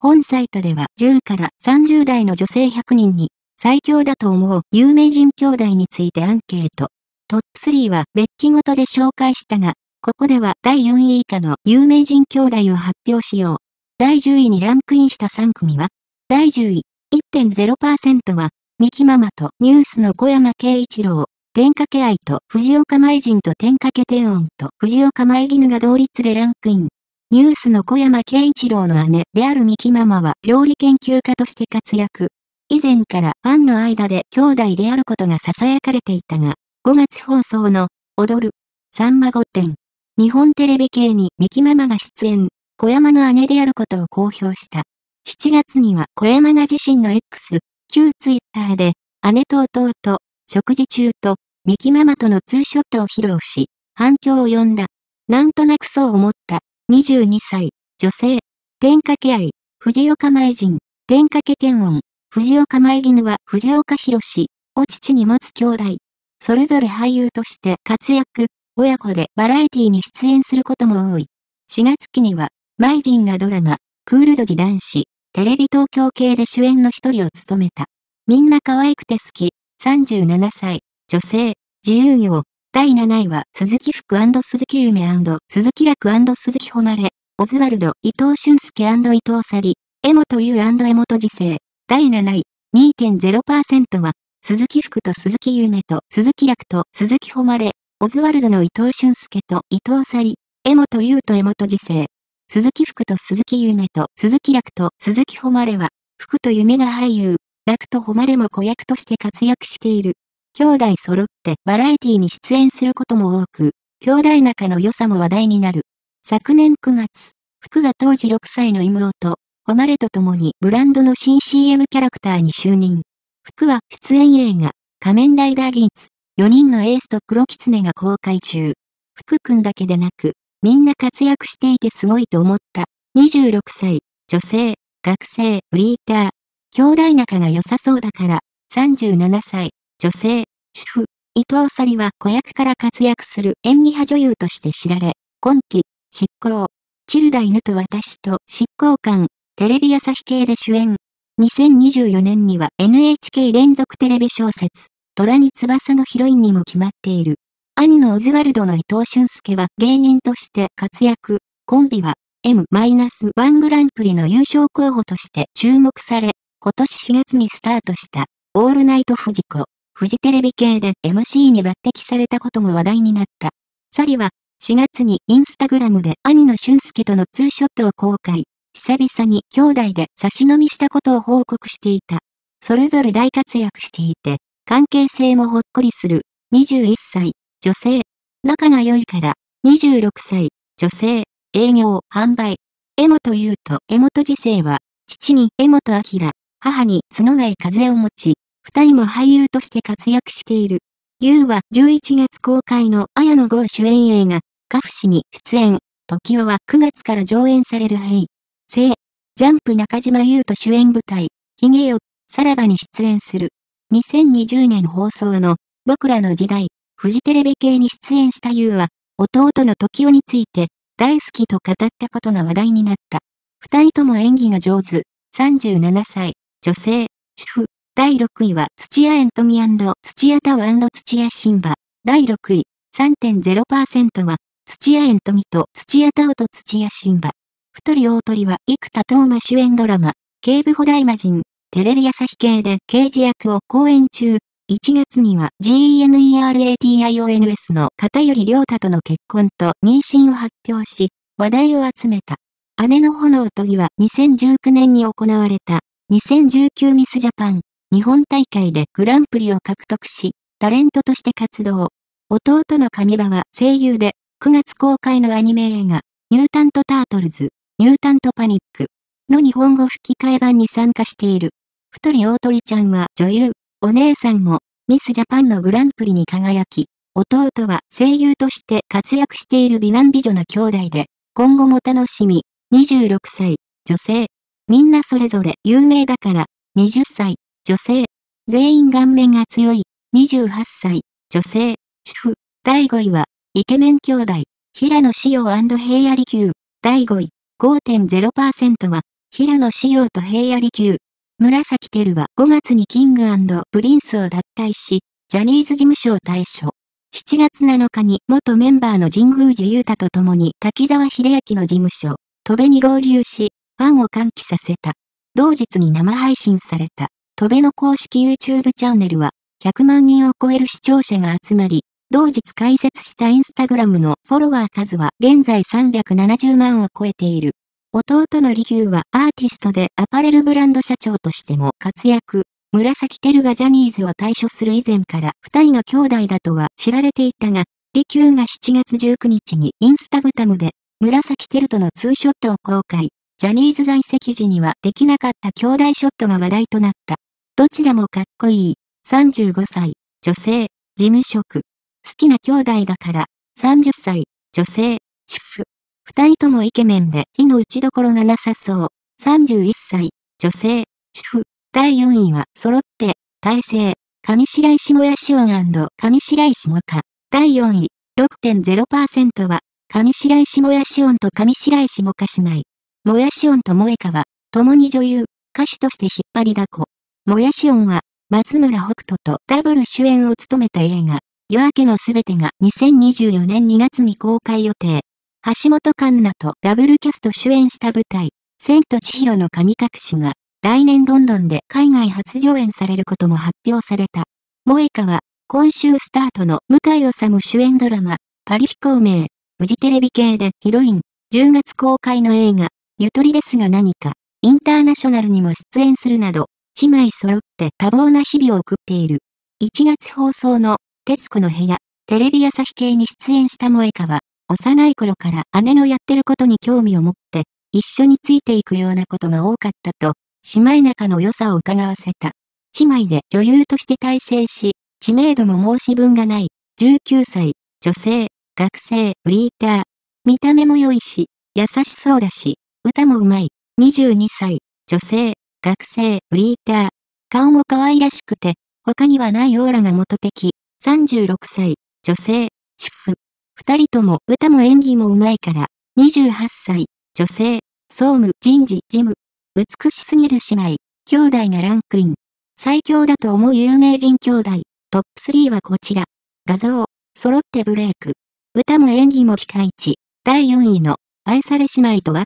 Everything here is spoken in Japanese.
本サイトでは10から30代の女性100人に最強だと思う有名人兄弟についてアンケート。トップ3は別記ごとで紹介したが、ここでは第4位以下の有名人兄弟を発表しよう。第10位にランクインした3組は、第10位、1.0%は、ミキママとニュースの小山慶一郎、天かけ愛と藤岡舞人と天かけ天音と藤岡舞絹が同率でランクイン。ニュースの小山慶一郎の姉であるミキママは料理研究家として活躍。以前からファンの間で兄弟であることが囁かれていたが、5月放送の踊る、さんま御殿、日本テレビ系にミキママが出演、小山の姉であることを公表した。7月には小山が自身の X、旧ツイッターで、姉と弟、食事中と、ミキママとのツーショットを披露し、反響を呼んだ。なんとなくそう思った。22歳、女性、天かけ愛、藤岡舞人、天かけ天音、藤岡舞絹は藤岡弘を父に持つ兄弟。それぞれ俳優として活躍、親子でバラエティに出演することも多い。4月期には、舞人がドラマ、クールドジ男子、テレビ東京系で主演の一人を務めた。みんな可愛くて好き、37歳、女性、自由業。第7位は、鈴木福鈴木夢鈴木楽鈴木誉れオズワルド、伊藤俊介伊藤沙莉、江本優江本次世。第7位、2.0%は、鈴木福と鈴木夢と鈴木楽と鈴木誉れオズワルドの伊藤俊介と伊藤沙莉、江本優と江本次世。鈴木福と鈴木夢と鈴木楽と鈴木誉れは、福と夢が俳優、楽と誉れも子役として活躍している。兄弟揃ってバラエティに出演することも多く、兄弟仲の良さも話題になる。昨年9月、福が当時6歳の妹、誉れと共にブランドの新 CM キャラクターに就任。福は出演映画、仮面ライダーギーツ、4人のエースと黒狐が公開中。福くんだけでなく、みんな活躍していてすごいと思った。26歳、女性、学生、フリーター。兄弟仲が良さそうだから、37歳、女性、主婦、伊藤沙莉は子役から活躍する演技派女優として知られ、今季、執行、チルダ犬と私と執行官、テレビ朝日系で主演。2024年には NHK 連続テレビ小説、虎に翼のヒロインにも決まっている。兄のオズワルドの伊藤俊介は芸人として活躍。コンビは M-1 グランプリの優勝候補として注目され、今年4月にスタートしたオールナイトフジコ。フジテレビ系で MC に抜擢されたことも話題になった。サリは、4月にインスタグラムで兄の俊介とのツーショットを公開。久々に兄弟で差し飲みしたことを報告していた。それぞれ大活躍していて、関係性もほっこりする。21歳、女性。仲が良いから、26歳、女性。営業、販売。江本優と江本次世は、父に江本明、母に角貝風を持ち、二人も俳優として活躍している。優は11月公開の綾野剛主演映画、カフシに出演。時代は9月から上演されるヘイ。聖、ジャンプ中島優と主演舞台、ヒゲよ、さらばに出演する。2020年放送の、僕らの時代、フジテレビ系に出演した優は、弟の時代について、大好きと語ったことが話題になった。二人とも演技が上手。37歳、女性、主婦。第6位は土屋エントミ土屋タウ土屋シンバ。第6位、3.0%は土屋エントミと土屋タオと土屋シンバ。太り大鳥は生田斗真主演ドラマ、警部補大魔人、テレビ朝日系で刑事役を公演中。1月には GENERATIONS の片寄良太との結婚と妊娠を発表し、話題を集めた。姉の炎とりは2019年に行われた2019ミスジャパン日本大会でグランプリを獲得し、タレントとして活動。弟の神場は声優で、9月公開のアニメ映画、ニュータント・タートルズ、ニュータント・パニックの日本語吹き替え版に参加している。太り大鳥ちゃんは女優、お姉さんも、ミスジャパンのグランプリに輝き、弟は声優として活躍している美男美女な兄弟で、今後も楽しみ。26歳、女性。みんなそれぞれ有名だから、20歳、女性。全員顔面が強い。28歳。女性。主婦。第5位は、イケメン兄弟。平野紫耀平野莉玖。第5位。5.0%は、平野紫耀と平野莉玖。紫耀は5月に King & Prince を脱退し、ジャニーズ事務所を退所。7月7日に元メンバーの神宮寺勇太と共に滝沢秀明の事務所、 TOBE に合流し、ファンを歓喜させた。同日に生配信された、戸部の公式 YouTube チャンネルは、100万人を超える視聴者が集まり、同日開設したインスタグラムのフォロワー数は現在370万を超えている。弟の利休はアーティストでアパレルブランド社長としても活躍。紫照がジャニーズを退所する以前から二人が兄弟だとは知られていたが、利休が7月19日にインスタグラムで紫照とのツーショットを公開。ジャニーズ在籍時にはできなかった兄弟ショットが話題となった。どちらもかっこいい。35歳、女性、事務職。好きな兄弟だから、30歳、女性、主婦。二人ともイケメンで火の打ちどころがなさそう。31歳、女性、主婦。第4位は揃って、体制、上白石もやしお上白石もか。第4位、6.0%は、上白石もやしおんと上白石もか姉妹。もやしおんと萌香は、共に女優、歌手として引っ張りだこ。もやしおんは、松村北斗とダブル主演を務めた映画、夜明けのすべてが2024年2月に公開予定。橋本環奈とダブルキャスト主演した舞台、千と千尋の神隠しが、来年ロンドンで海外初上演されることも発表された。萌香は、今週スタートの向井治主演ドラマ、パリフィ孔明、フジテレビ系でヒロイン、10月公開の映画、ゆとりですが何か、インターナショナルにも出演するなど、姉妹揃って多忙な日々を送っている。1月放送の、徹子の部屋、テレビ朝日系に出演した萌香は、幼い頃から姉のやってることに興味を持って、一緒についていくようなことが多かったと、姉妹仲の良さを伺わせた。姉妹で女優として大成し、知名度も申し分がない、19歳、女性、学生、フリーター。見た目も良いし、優しそうだし、歌もうまい、22歳、女性、学生、フリーター。顔も可愛らしくて、他にはないオーラが元的、36歳、女性、主婦。二人とも歌も演技もうまいから、28歳、女性、総務、人事、事務。美しすぎる姉妹、兄弟がランクイン。最強だと思う有名人兄弟、トップ3はこちら。画像、揃ってブレイク。歌も演技もピカイチ。第4位の、愛され姉妹とは？